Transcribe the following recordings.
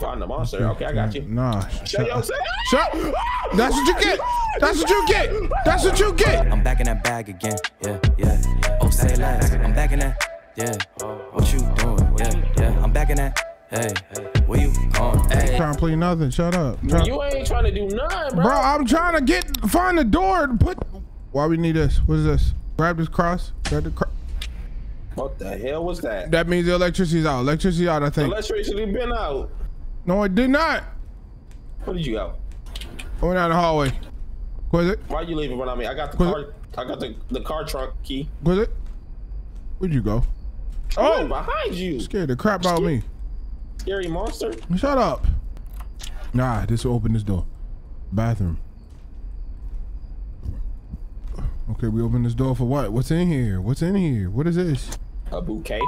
Find the monster. Mm, okay, I got you. Mm, nah. Show yourself. Shut. That's what you get. That's what you get. That's what you get. I'm back in that bag again. Yeah, yeah. Oh, say less. I'm back in that. Yeah. What you doing? Yeah, yeah. I'm back in that. Hey, where you going? Hey. Trying to play nothing. Shut up. Try- You ain't trying to do nothing, bro. Bro, I'm trying to get find the door to put. Why we need this? What is this? Grab this cross. Grab the cro- What the hell was that? That means the electricity's out. Electricity out. I think. Electricity been out. No, I did not. Where did you go? I went down the hallway. It? Why you leaving without me? I got the car. I got the the car trunk key. It? Where'd you go? Oh, behind you, Scared the crap out of me. scary monster. Shut up. Nah, this will open this door. Bathroom. Okay, we open this door for what? What's in here? What's in here? What is this? A bouquet.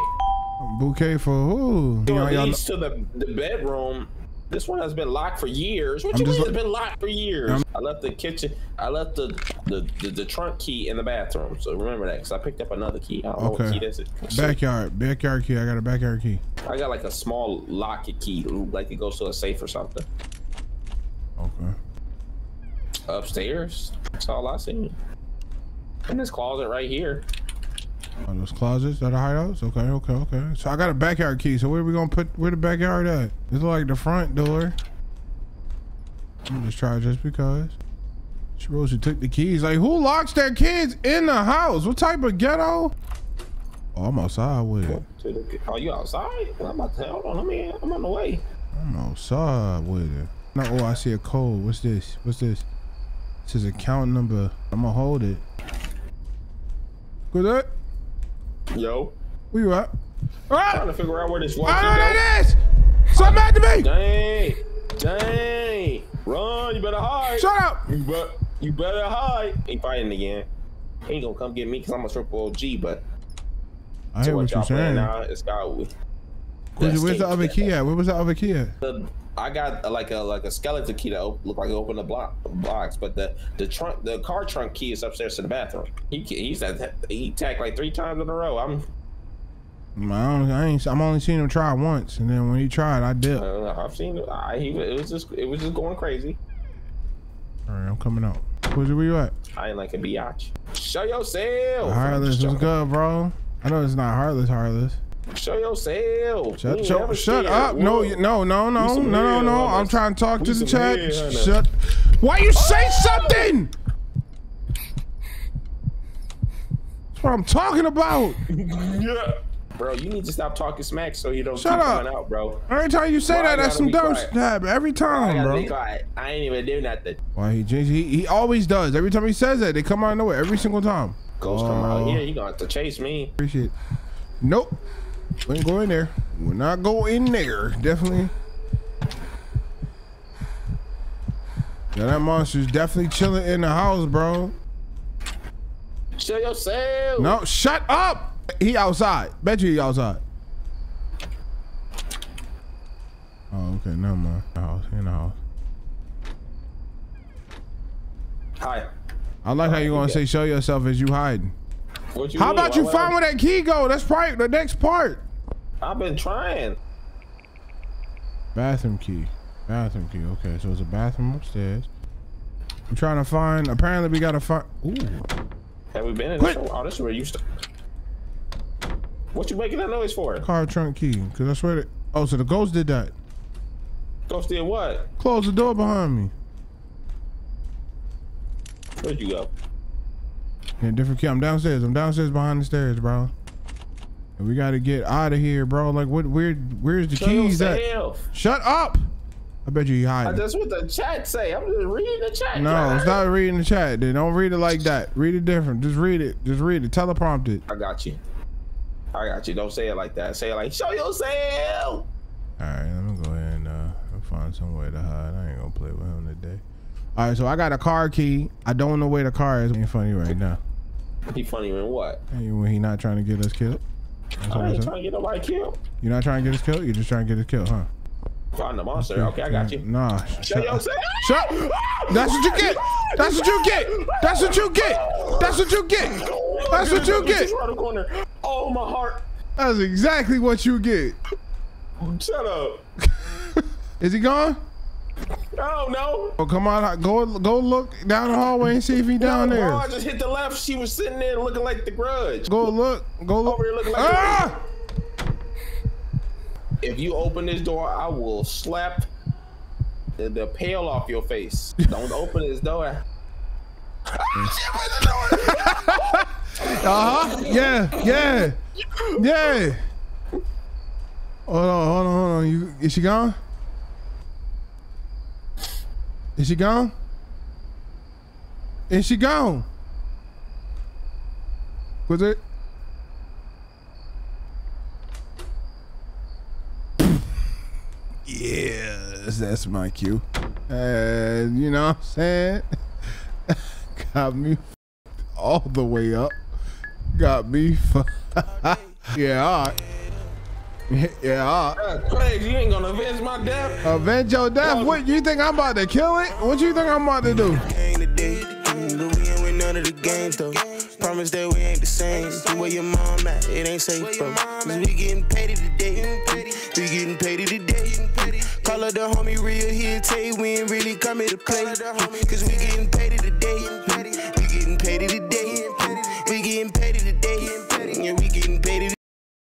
Bouquet for who? Y'all- leads to the the bedroom. This one has been locked for years. What I'm you mean it's been locked for years? I left the kitchen. I left the the, the, the trunk key in the bathroom. So remember that, because I picked up another key. I don't know what key is. Backyard. Backyard key. I got a backyard key. I got like a small locket key, like it goes to a safe or something. Okay. Upstairs. That's all I seen. In this closet right here. Oh, those closets that are hideouts? Okay, okay, okay. So I got a backyard key. So where are we gonna put where the backyard at? It's like the front door. I'm just try just because. She Rose who took the keys. Like who locks their kids in the house? What type of ghetto? Oh, I'm outside with it. Are you outside? I'm about to hold on. Let me. I'm on the way. I'm outside with it. No, oh, I see a code. What's this? What's this? This is account number. I'm gonna hold it. Good that? Yo, Where you at? trying Ah! to figure out where this I one know key that is! Something happened to me! Dang, dang, run! You better hide. Shut up! You, bet, you better hide. He fighting again. He ain't gonna come get me because I'm a triple OG, but I hear what you're saying. now, it's got with. Where's, where's the other key at? Where was the other key at? The, I got uh, like a like a skeleton key that op- look like it opened the block blocks, but the the trunk the car trunk key is upstairs to the bathroom. He he said he tagged like three times in a row. I'm I, don't, I ain't. I'm only seen him try once, and then when he tried, I dipped. Uh, I've seen it. I, he it was just it was just going crazy. All right, I'm coming out. Where's where you at? I ain't like a biatch. Show yourself. Heartless, what's good, bro? I know it's not heartless, heartless. Show yourself. Shut, ain't shut, shut up. No, you- no, no, no, no, no, no. I'm trying to talk We to the chat. lovers. Shut. Why you say oh! something? That's what I'm talking about. yeah. Bro, you need to stop talking smack so you don't Shut keep up. coming out, bro. Every time you say Why that, that's some dumb snap. Every time, bro. I ain't even do nothing. Why he, he he always does. Every time he says that, they come out of nowhere. Every single time. Ghost come Oh. out here, he gonna have to chase me. Appreciate. Nope. We ain't go in there. We'll not go in there. Definitely. Yeah, that monster's definitely chilling in the house, bro. Show yourself. No, shut up. He outside. Bet you he outside. Oh, okay. Never mind. The house. In the house. Hi. I like how you gonna say show yourself as you hiding. What you How mean? about you Why- find where that key go? That's probably the next part. I've been trying. Bathroom key. Bathroom key. Okay, so it's a bathroom upstairs. I'm trying to find. Apparently, we gotta find. Ooh. Have we been in Quit. this? Oh, this is where you used to. What you making that noise for? Car trunk key. Cause I swear that. Oh, so the ghost did that. Ghost did what? Close the door behind me. Where'd you go? Yeah, different key. I'm downstairs. I'm downstairs behind the stairs, bro. We gotta get out of here, bro. Like, what? Where? Where's the Show keys at? Shut up. I bet you he hiding. That's what the chat say. I'm just reading the chat. No, it's not reading the chat. Then don't read it like that. Read it different. Just read it. Just read it. Teleprompt it. I got you. I got you. Don't say it like that. Say it like, show yourself. All right, let me go ahead and uh, find some way to hide. I ain't gonna play with him today. All right, so I got a car key. I don't know where the car is. Ain't funny right now. He funny when what? Hey, when he not trying to get us killed. That's I ain't trying to get nobody killed. You're not trying to get us killed. You're just trying to get us killed, huh? Find the monster. Okay, I got you. Nah. Shut, yourself. shut. That's what you get. That's what you get. That's what you get. That's what you get. That's what you get. Just around the corner. Oh, my heart. That's exactly what you get. Shut up. Is he gone? Oh no! Oh, come on. Go go look down the hallway and see if he down no, there. I just hit the left. She was sitting there looking like the grudge. Go look. Go look. Over here looking like ah! If you open this door, I will slap the, the pale off your face. Don't open this door. Uh-huh. Yeah, yeah. Yeah. Hold on, hold on, hold on. You is she gone? Is she gone? Is she gone? Was it? yes, that's my cue. And you know what I'm saying? Got me all the way up. Got me. yeah, all right. Yeah, all right. Uh, Craig, you ain't gonna avenge my death. Avenge your death? What you think I'm about to kill it? What you think I'm about to do? Ain't today, but we ain't win none of the games though. Promise that we ain't the same. Where your mom at? It ain't safe, bro. Cause we getting paid today. We getting paid today. Call her the homie real here, tell you we ain't really coming to play. Cause we getting paid today. We getting paid today. We getting paid today.